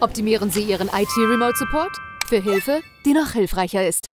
Optimieren Sie Ihren IT-Remote-Support für Hilfe, die noch hilfreicher ist.